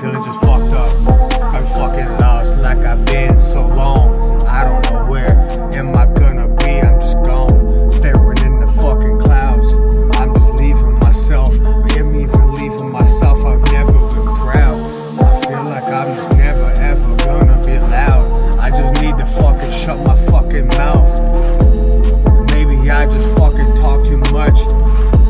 feeling just fucked up. I'm fucking lost like I've been so long. I don't know where am I gonna be. I'm just gone, staring in the fucking clouds. I'm just leaving myself. I am even leaving myself. I've never been proud. I feel like I'm just never ever gonna be loud. I just need to fucking shut my fucking mouth. Maybe I just fucking talk too much.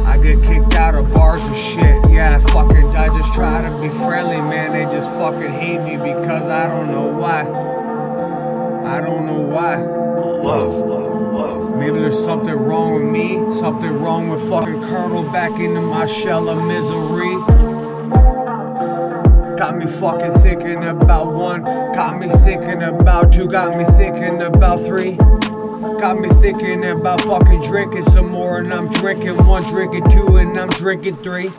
I get kicked out of bars and shit. Yeah, I fucking just try to be friendly, man. They just fucking hate me because I don't know why. I don't know why. Love, love, love. Maybe there's something wrong with me, something wrong with fucking Colonel back into my shell of misery. Got me fucking thinking about one, got me thinking about two, got me thinking about three. Got me thinking about fucking drinking some more, and I'm drinking one, drinking two, and I'm drinking three.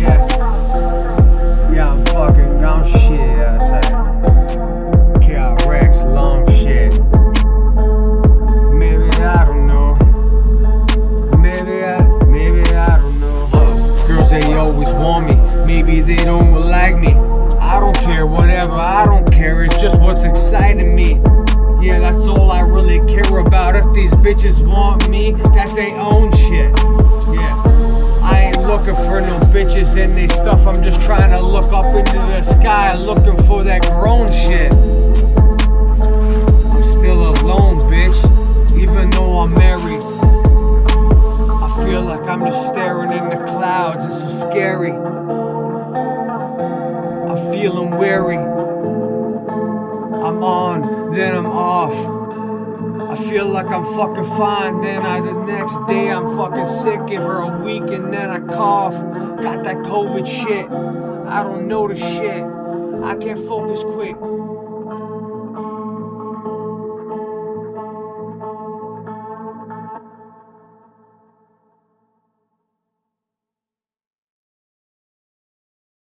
Yeah. Yeah, I'm fucking gone shit, I. KRX, long shit. Maybe I don't know. Maybe I, maybe I don't know. Girls, they always want me. Maybe they don't like me. I don't care, whatever. I don't care. It's just what's exciting me. Yeah, that's all I really care about. If these bitches want me, that's their own shit. Bitches and they stuff. I'm just trying to look up into the sky, looking for that grown shit. I'm still alone, bitch, even though I'm married. I feel like I'm just staring in the clouds. It's so scary. I'm feeling weary. Feel like I'm fucking fine, then I the next day I'm fucking sick, give her a week and then I cough. Got that COVID shit. I don't know the shit. I can't focus quick.